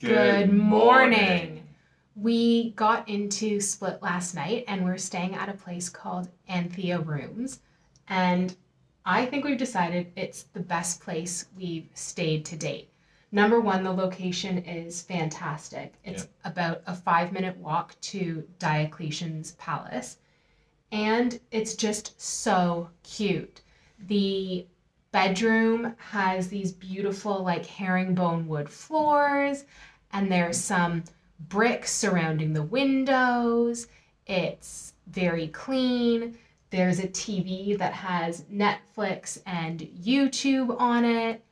Good morning. We got into Split last night and we're staying at a place called Anthea Rooms. And I think we've decided it's the best place we've stayed to date. Number one, the location is fantastic. It's about a five minute walk to Diocletian's Palace. And it's just so cute. The bedroom has these beautiful, like herringbone wood floors, and there's some bricks surrounding the windows. It's very clean. There's a TV that has Netflix and YouTube on it.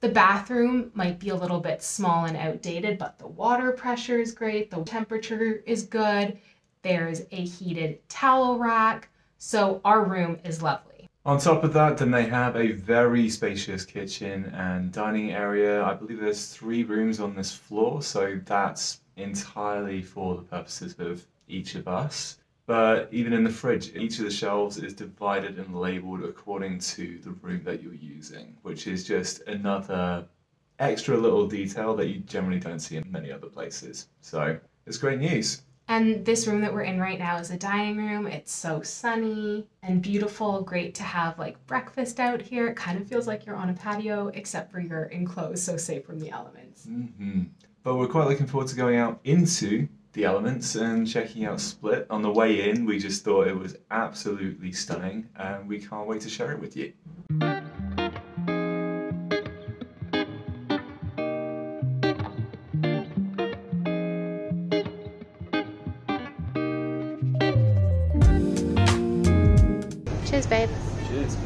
The bathroom might be a little bit small and outdated, but the water pressure is great. The temperature is good. There's a heated towel rack. So our room is lovely. On top of that, then they have a very spacious kitchen and dining area. I believe there's three rooms on this floor, so that's entirely for the purposes of each of us. But even in the fridge, each of the shelves is divided and labeled according to the room that you're using, which is just another extra little detail that you generally don't see in many other places. So it's great news. And this room that we're in right now is a dining room. It's so sunny and beautiful. Great to have like breakfast out here. It kind of feels like you're on a patio, except for you're enclosed, so safe from the elements. hmm But we're quite looking forward to going out into the elements and checking out Split. On the way in, we just thought it was absolutely stunning, and we can't wait to share it with you. Cheers, babe. Cheers.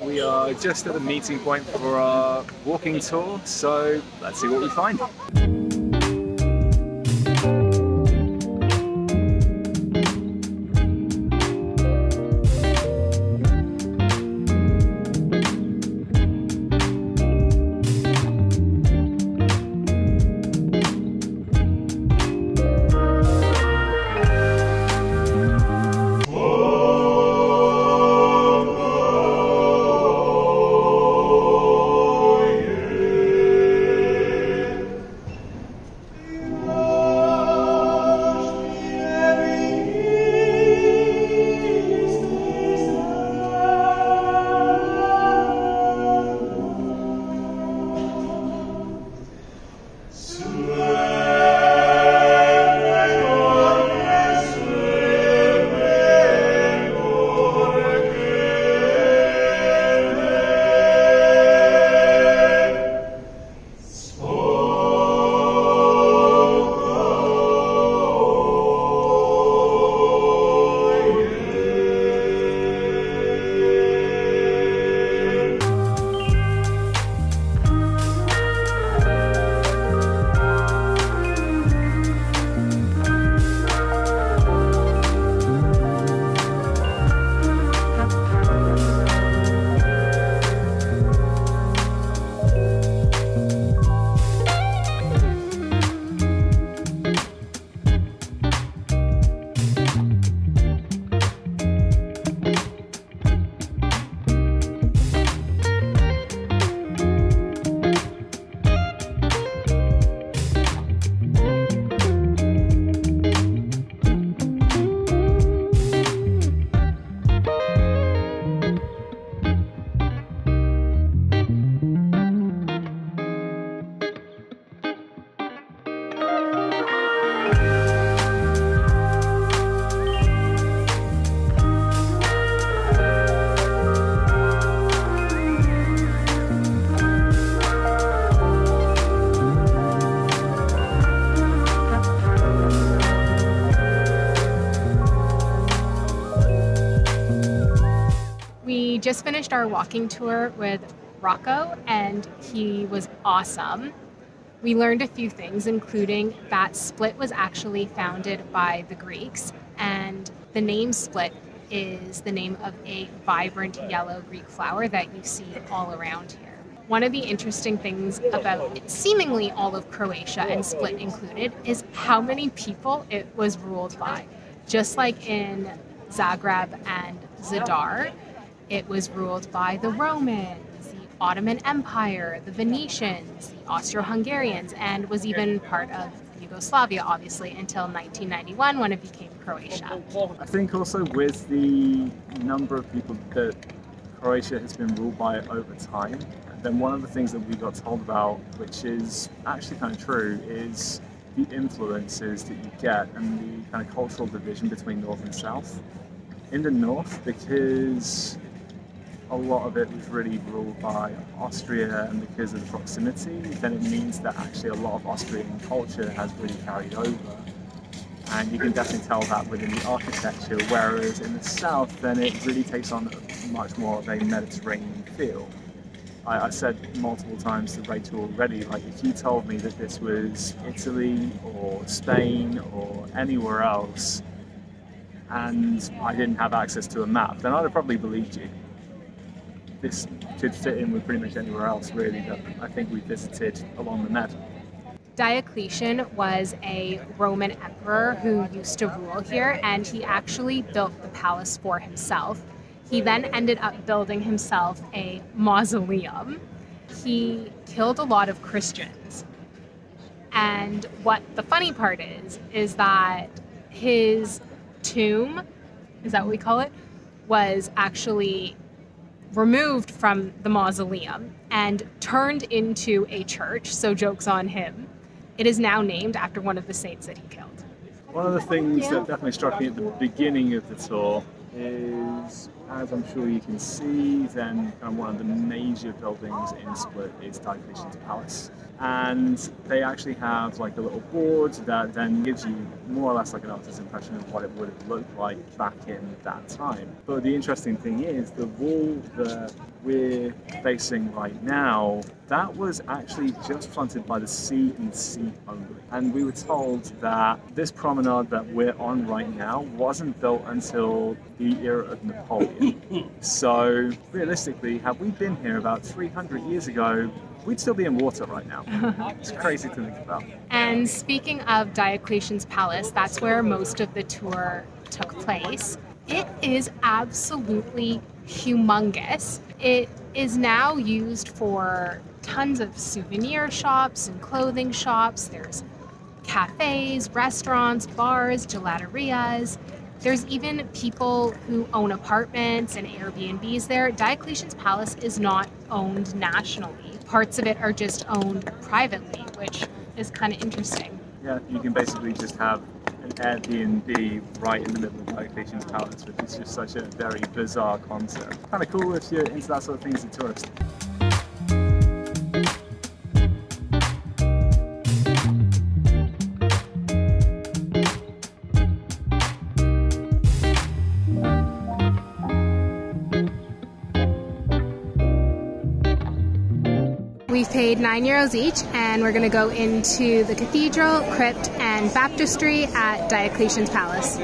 We are just at the meeting point for our walking tour, so let's see what we find. Just finished our walking tour with Rocco, and he was awesome. We learned a few things, including that Split was actually founded by the Greeks, and the name Split is the name of a vibrant yellow Greek flower that you see all around here. One of the interesting things about seemingly all of Croatia and Split included is how many people it was ruled by. Just like in Zagreb and Zadar, it was ruled by the Romans, the Ottoman Empire, the Venetians, the Austro Hungarians, and was even part of Yugoslavia, obviously, until 1991 when it became Croatia. I think also with the number of people that Croatia has been ruled by over time, then one of the things that we got told about, which is actually kind of true, is the influences that you get and the kind of cultural division between North and South. In the North, because a lot of it was really ruled by Austria and because of the proximity, then it means that actually a lot of Austrian culture has really carried over. And you can definitely tell that within the architecture, whereas in the south, then it really takes on much more of a Mediterranean feel. I, I said multiple times to Rachel already, like if you told me that this was Italy or Spain or anywhere else, and I didn't have access to a map, then I'd have probably believed you this could fit in with pretty much anywhere else really that I think we visited along the Med. Diocletian was a Roman emperor who used to rule here, and he actually built the palace for himself. He then ended up building himself a mausoleum. He killed a lot of Christians. And what the funny part is, is that his tomb, is that what we call it, was actually removed from the mausoleum and turned into a church, so joke's on him. It is now named after one of the saints that he killed. One of the things that definitely struck me at the beginning of the tour is, as I'm sure you can see, then kind of one of the major buildings in Split is Diocletian's Palace and they actually have like a little board that then gives you more or less like an artist's impression of what it would have looked like back in that time. But the interesting thing is the wall that we're facing right now, that was actually just fronted by the sea and sea only. And we were told that this promenade that we're on right now wasn't built until the era of Napoleon. So realistically, have we been here about 300 years ago, we'd still be in water right now. it's crazy to think about. And speaking of Diocletian's Palace, that's where most of the tour took place. It is absolutely humongous. It is now used for tons of souvenir shops and clothing shops. There's cafes, restaurants, bars, gelaterias. There's even people who own apartments and Airbnbs there. Diocletian's Palace is not owned nationally parts of it are just owned privately, which is kind of interesting. Yeah, you can basically just have an Airbnb right in the middle of Diocletian's Palace, which is just such a very bizarre concept. Kind of cool if you're into that sort of thing as a tourist. We've paid nine euros each, and we're going to go into the cathedral, crypt, and baptistry at Diocletian's Palace.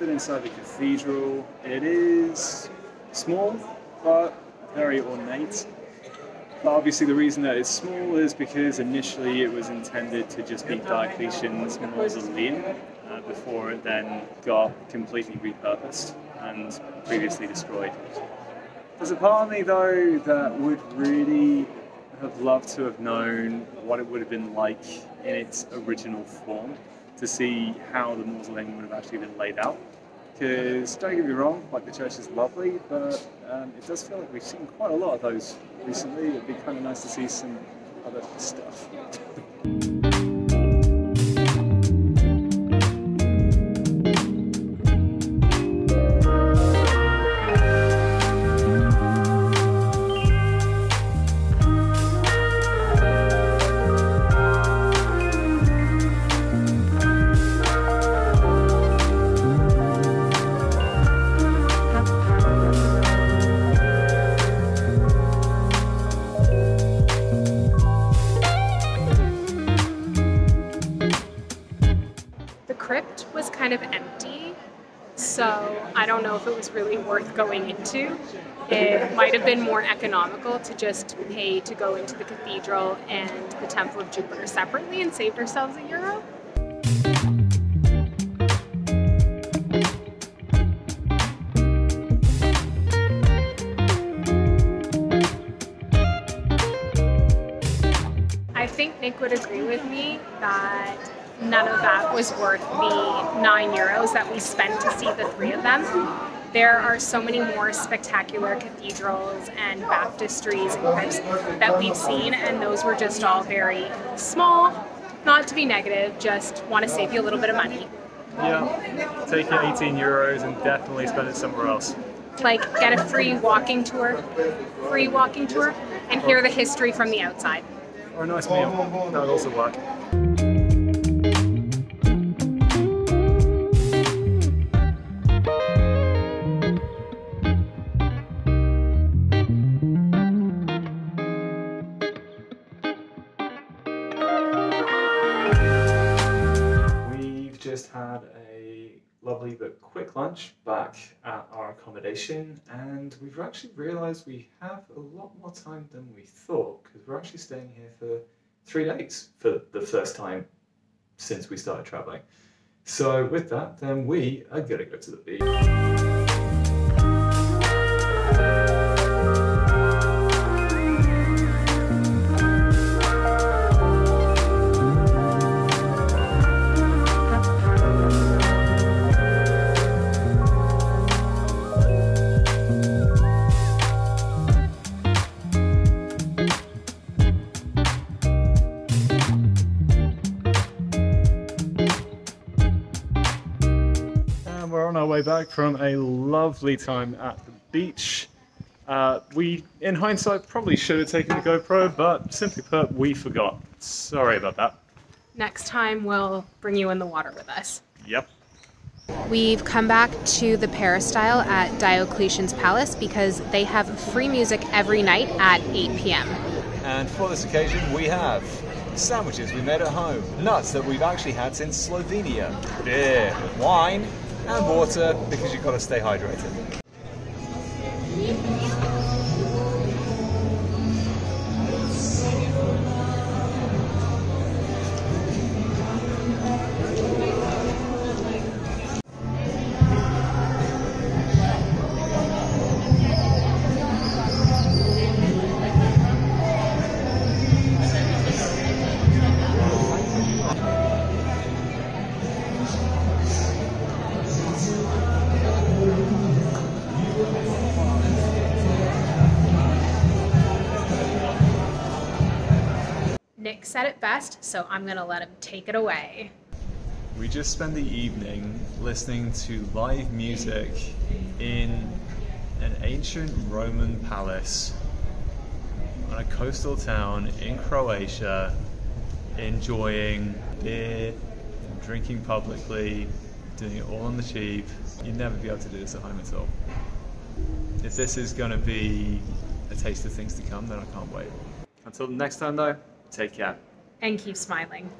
Been inside the cathedral. It is small, but very ornate. But obviously the reason that it's small is because initially it was intended to just be Diocletian's mausoleum uh, before it then got completely repurposed and previously destroyed. There's a part of me though that would really have loved to have known what it would have been like in its original form to see how the mausoleum would have actually been laid out. Because don't get me wrong, like the church is lovely, but um, it does feel like we've seen quite a lot of those recently. It'd be kind of nice to see some other stuff. so I don't know if it was really worth going into. It might have been more economical to just pay to go into the cathedral and the Temple of Jupiter separately and saved ourselves a euro. I think Nick would agree with me that none of that was worth the nine euros that we spent to see the three of them. There are so many more spectacular cathedrals and baptistries and crypts that we've seen, and those were just all very small. Not to be negative, just want to save you a little bit of money. Yeah, take your 18 euros and definitely spend it somewhere else. Like get a free walking tour, free walking tour, and hear the history from the outside. Or a nice meal. That would also work. Just had a lovely but quick lunch back at our accommodation, and we've actually realised we have a lot more time than we thought because we're actually staying here for three days for the first time since we started travelling. So, with that, then we are gonna go to the beach. From a lovely time at the beach. Uh, we, in hindsight, probably should have taken the GoPro, but simply put, we forgot. Sorry about that. Next time, we'll bring you in the water with us. Yep. We've come back to the Peristyle at Diocletian's Palace because they have free music every night at 8 p.m. And for this occasion, we have sandwiches we made at home, nuts that we've actually had since Slovenia, beer, wine, and water because you've got to stay hydrated. Said it best, so I'm gonna let him take it away. We just spent the evening listening to live music in an ancient Roman palace on a coastal town in Croatia, enjoying beer, drinking publicly, doing it all on the cheap. You'd never be able to do this at home at all. If this is going to be a taste of things to come, then I can't wait. Until next time, though, take care. And keep smiling.